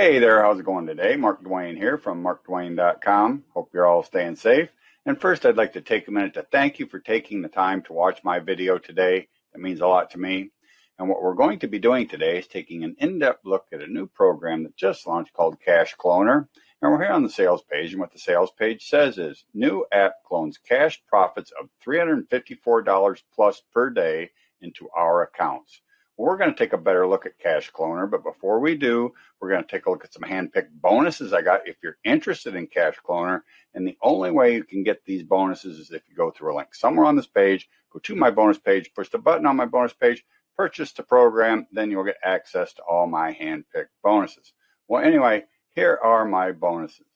Hey there, how's it going today? Mark Dwayne here from markdwayne.com. Hope you're all staying safe. And first, I'd like to take a minute to thank you for taking the time to watch my video today. That means a lot to me. And what we're going to be doing today is taking an in-depth look at a new program that just launched called Cash Cloner. And we're here on the sales page. And what the sales page says is new app clones cash profits of $354 plus per day into our accounts. We're going to take a better look at Cash Cloner, but before we do, we're going to take a look at some hand-picked bonuses I got if you're interested in Cash Cloner. And the only way you can get these bonuses is if you go through a link somewhere on this page, go to my bonus page, push the button on my bonus page, purchase the program, then you'll get access to all my hand-picked bonuses. Well, anyway, here are my bonuses.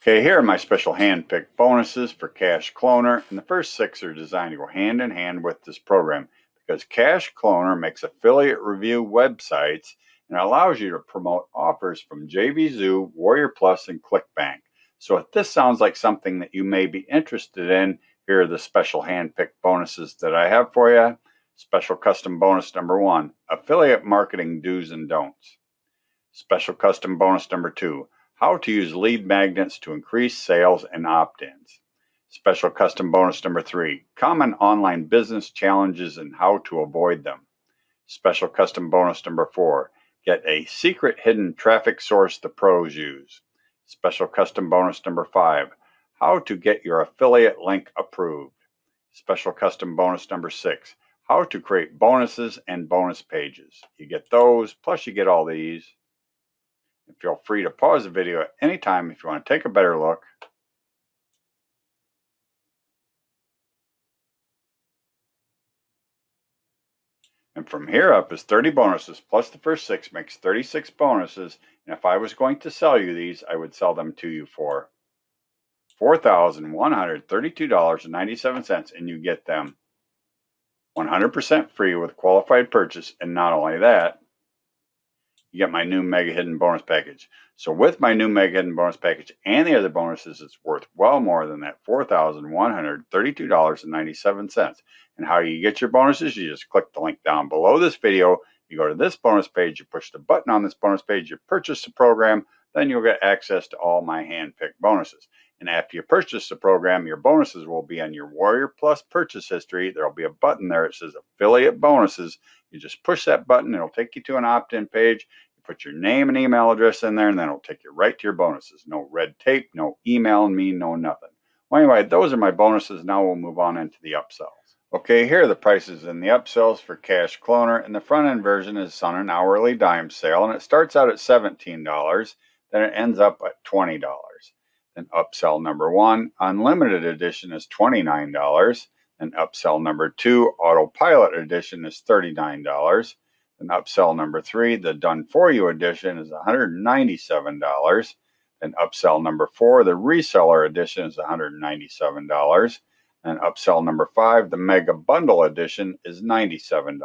Okay, here are my special hand-picked bonuses for Cash Cloner, and the first six are designed to go hand in hand with this program because Cash Cloner makes affiliate review websites and allows you to promote offers from JVZoo, Warrior Plus, and ClickBank. So if this sounds like something that you may be interested in, here are the special hand-picked bonuses that I have for you. Special custom bonus number one, affiliate marketing do's and don'ts. Special custom bonus number two, how to use lead magnets to increase sales and opt-ins. Special custom bonus number three, common online business challenges and how to avoid them. Special custom bonus number four, get a secret hidden traffic source the pros use. Special custom bonus number five, how to get your affiliate link approved. Special custom bonus number six, how to create bonuses and bonus pages. You get those, plus you get all these. And feel free to pause the video at any time if you want to take a better look. And from here up is 30 bonuses, plus the first six makes 36 bonuses. And if I was going to sell you these, I would sell them to you for $4,132.97, and you get them 100% free with qualified purchase. And not only that, you get my new Mega Hidden bonus package. So with my new Mega Hidden bonus package and the other bonuses, it's worth well more than that $4,132.97. And how you get your bonuses, you just click the link down below this video. You go to this bonus page, you push the button on this bonus page, you purchase the program, then you'll get access to all my hand-picked bonuses. And after you purchase the program, your bonuses will be on your Warrior Plus purchase history. There'll be a button there that says affiliate bonuses. You just push that button, it'll take you to an opt in page. Put your name and email address in there, and then it'll take you right to your bonuses. No red tape, no emailing me, no nothing. Well, anyway, those are my bonuses. Now we'll move on into the upsells. Okay, here are the prices in the upsells for Cash Cloner. And the front end version is on an hourly dime sale, and it starts out at $17, then it ends up at $20. Then upsell number one, unlimited edition is $29. Then upsell number two, autopilot edition is $39. Then upsell number three, the done for you edition is $197. Then upsell number four, the reseller edition is $197. And upsell number five, the mega bundle edition is $97.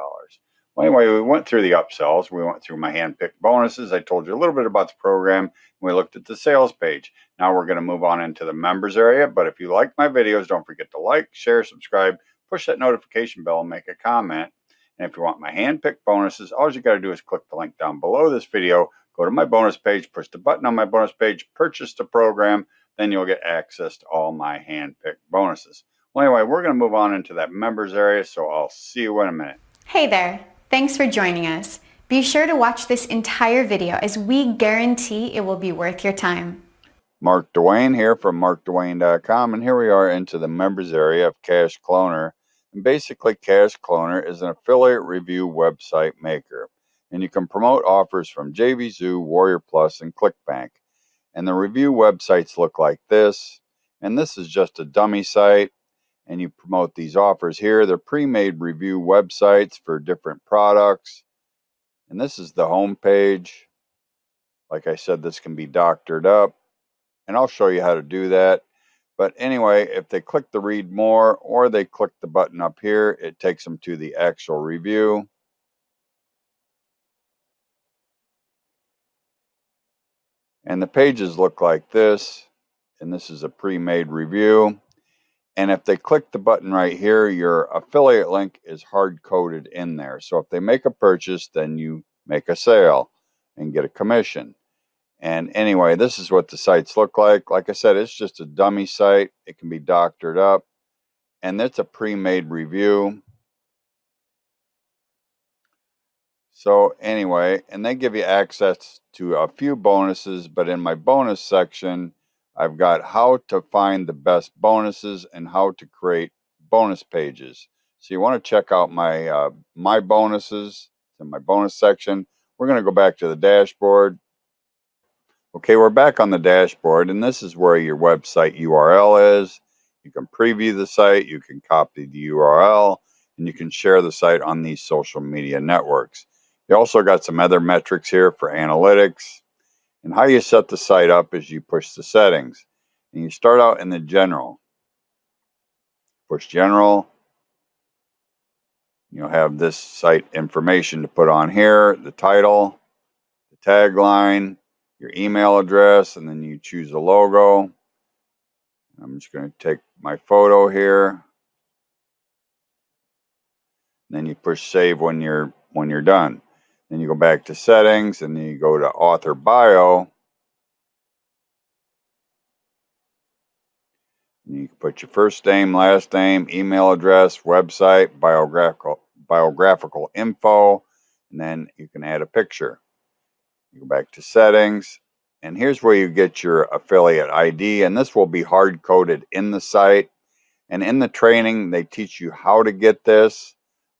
Well, anyway, we went through the upsells. We went through my hand-picked bonuses. I told you a little bit about the program. We looked at the sales page. Now we're going to move on into the members area. But if you like my videos, don't forget to like, share, subscribe, push that notification bell, and make a comment. And if you want my hand-picked bonuses, all you got to do is click the link down below this video, go to my bonus page, push the button on my bonus page, purchase the program, then you'll get access to all my hand-picked bonuses. Well, anyway, we're going to move on into that members area, so I'll see you in a minute. Hey there. Thanks for joining us. Be sure to watch this entire video as we guarantee it will be worth your time. Mark Dwayne here from markdwayne.com and here we are into the members area of Cash Cloner. And basically Cash Cloner is an affiliate review website maker and you can promote offers from JVZoo, Warrior Plus, and ClickBank. And the review websites look like this. And this is just a dummy site and you promote these offers here. They're pre-made review websites for different products. And this is the home page. Like I said, this can be doctored up. And I'll show you how to do that. But anyway, if they click the read more or they click the button up here, it takes them to the actual review. And the pages look like this. And this is a pre-made review. And if they click the button right here, your affiliate link is hard coded in there. So if they make a purchase, then you make a sale and get a commission. And anyway, this is what the sites look like. Like I said, it's just a dummy site. It can be doctored up. And it's a pre-made review. So anyway, and they give you access to a few bonuses, but in my bonus section, I've got how to find the best bonuses and how to create bonus pages. So you want to check out my uh, my bonuses in my bonus section. We're going to go back to the dashboard. Okay, we're back on the dashboard, and this is where your website URL is. You can preview the site, you can copy the URL, and you can share the site on these social media networks. You also got some other metrics here for analytics. And how you set the site up is you push the settings. And you start out in the general. Push general. You'll have this site information to put on here, the title, the tagline, your email address, and then you choose a logo. I'm just going to take my photo here. Then you push save when you're when you're done. Then you go back to settings and then you go to author bio. You can put your first name, last name, email address, website, biographical biographical info, and then you can add a picture. You go back to settings, and here's where you get your affiliate ID, and this will be hard coded in the site. And in the training, they teach you how to get this.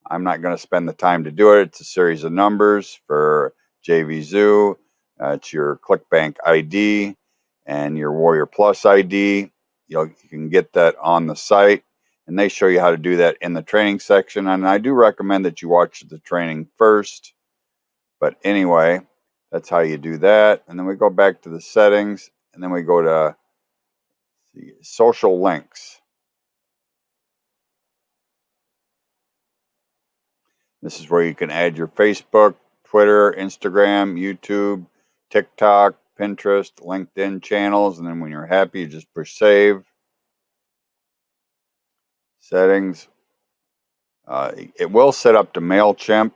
I'm not going to spend the time to do it. It's a series of numbers for JVZoo. Uh, it's your ClickBank ID and your Warrior Plus ID. You'll, you can get that on the site, and they show you how to do that in the training section. And I do recommend that you watch the training first. But anyway, that's how you do that. And then we go back to the settings, and then we go to the social links. This is where you can add your Facebook, Twitter, Instagram, YouTube, TikTok, Pinterest, LinkedIn channels. And then when you're happy, you just push save. Settings. Uh, it will set up to MailChimp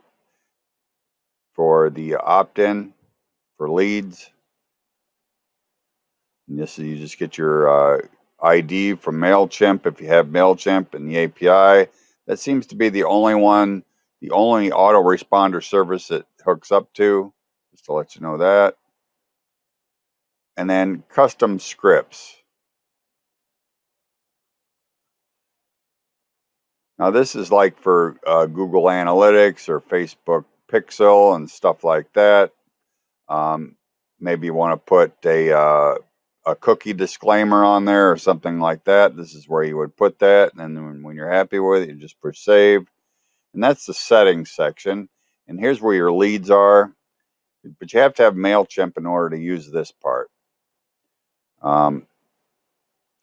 for the opt in for leads. And this you just get your uh, ID from MailChimp if you have MailChimp and the API. That seems to be the only one the only autoresponder service that hooks up to, just to let you know that. And then custom scripts. Now, this is like for uh, Google Analytics or Facebook Pixel and stuff like that. Um, maybe you want to put a, uh, a cookie disclaimer on there or something like that. This is where you would put that. And then when you're happy with it, you just push save and that's the settings section. And here's where your leads are, but you have to have MailChimp in order to use this part. Um,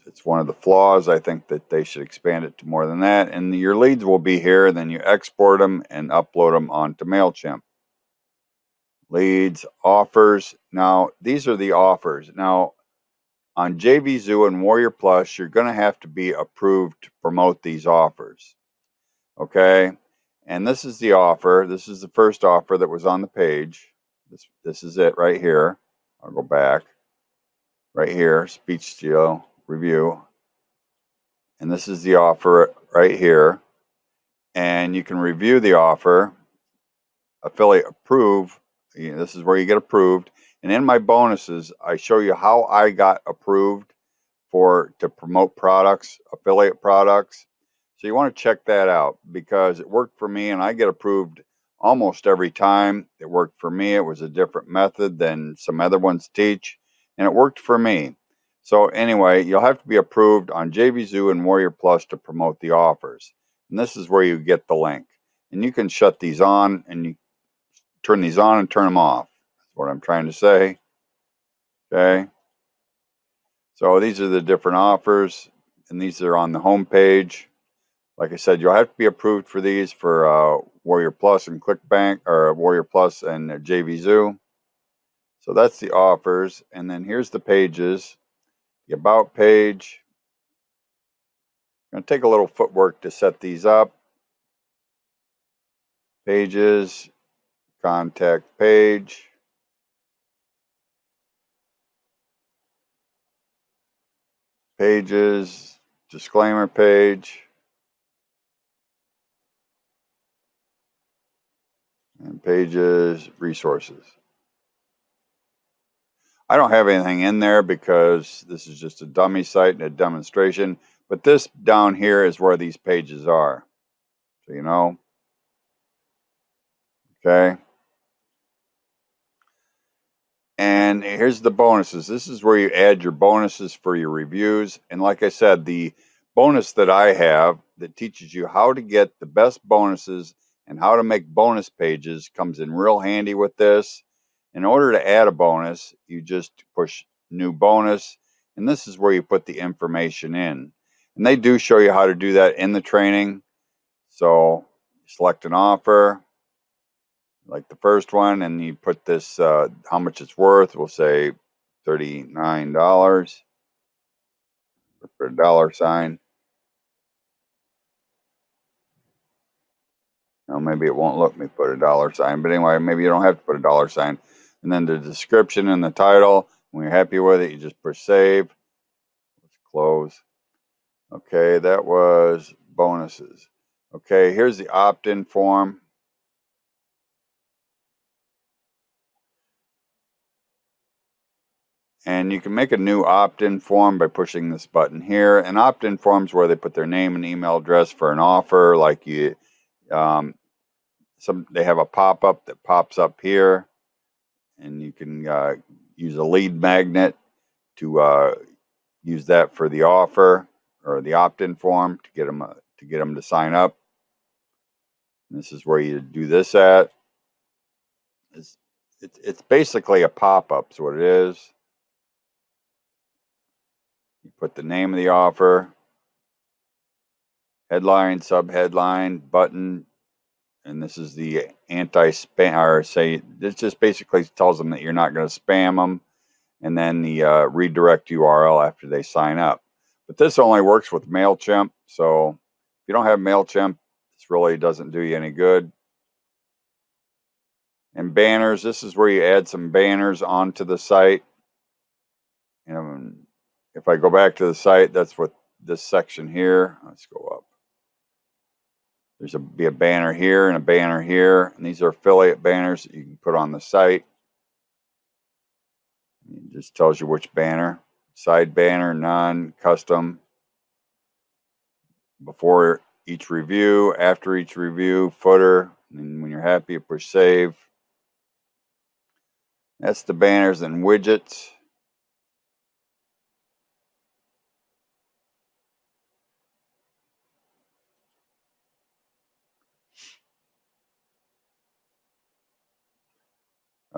it's one of the flaws. I think that they should expand it to more than that. And your leads will be here. and Then you export them and upload them onto MailChimp. Leads, offers. Now, these are the offers. Now, on JVZoo and Warrior Plus, you're going to have to be approved to promote these offers. Okay. And this is the offer. This is the first offer that was on the page. This, this is it right here. I'll go back. Right here, speech steal review. And this is the offer right here. And you can review the offer, affiliate approve. This is where you get approved. And in my bonuses, I show you how I got approved for to promote products, affiliate products. So you want to check that out because it worked for me and I get approved almost every time. It worked for me. It was a different method than some other ones teach and it worked for me. So anyway, you'll have to be approved on JVZoo and Warrior Plus to promote the offers. And this is where you get the link. And you can shut these on and you turn these on and turn them off. That's what I'm trying to say. Okay. So these are the different offers and these are on the home page. Like I said, you'll have to be approved for these for uh, Warrior Plus and ClickBank or Warrior Plus and JVZoo. So that's the offers. And then here's the pages. The About page. Going to take a little footwork to set these up. Pages, contact page. Pages, disclaimer page. And pages, resources. I don't have anything in there because this is just a dummy site and a demonstration, but this down here is where these pages are. So you know. Okay. And here's the bonuses. This is where you add your bonuses for your reviews. And like I said, the bonus that I have that teaches you how to get the best bonuses and how to make bonus pages comes in real handy with this. In order to add a bonus, you just push new bonus, and this is where you put the information in. And they do show you how to do that in the training. So select an offer, like the first one, and you put this uh, how much it's worth. We'll say $39 for a dollar sign. Now maybe it won't let me put a dollar sign, but anyway, maybe you don't have to put a dollar sign. And then the description and the title. When you're happy with it, you just push save. Let's close. Okay, that was bonuses. Okay, here's the opt-in form. And you can make a new opt-in form by pushing this button here. And opt-in forms where they put their name and email address for an offer, like you, um, some they have a pop-up that pops up here, and you can uh, use a lead magnet to uh, use that for the offer or the opt-in form to get them uh, to get them to sign up. And this is where you do this at. It's, it's, it's basically a pop-up, is what it is. You put the name of the offer, headline, subheadline, button, and this is the anti-spam, or say, this just basically tells them that you're not going to spam them, and then the uh, redirect URL after they sign up. But this only works with MailChimp, so if you don't have MailChimp, this really doesn't do you any good. And banners, this is where you add some banners onto the site. And if I go back to the site, that's what this section here, let's go up. There's a be a banner here and a banner here, and these are affiliate banners that you can put on the site. It just tells you which banner. Side banner, none, custom. Before each review, after each review, footer, and when you're happy, you push save. That's the banners and widgets.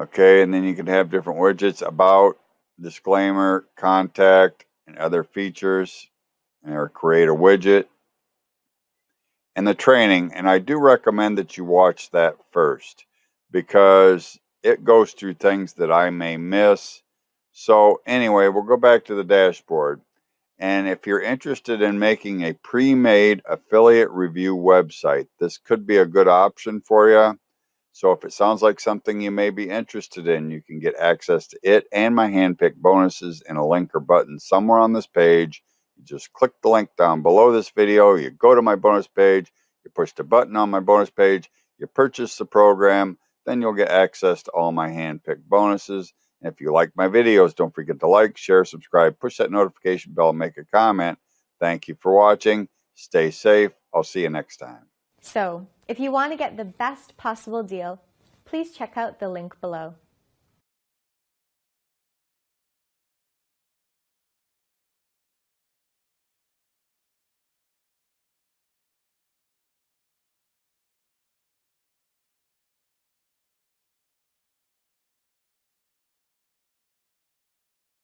Okay, and then you can have different widgets about, disclaimer, contact, and other features, or create a widget. And the training, and I do recommend that you watch that first because it goes through things that I may miss. So, anyway, we'll go back to the dashboard. And if you're interested in making a pre made affiliate review website, this could be a good option for you. So if it sounds like something you may be interested in, you can get access to it and my handpicked bonuses in a link or button somewhere on this page. You just click the link down below this video, you go to my bonus page, you push the button on my bonus page, you purchase the program, then you'll get access to all my handpicked bonuses. And if you like my videos, don't forget to like, share, subscribe, push that notification bell, make a comment. Thank you for watching. Stay safe. I'll see you next time. So, if you want to get the best possible deal, please check out the link below.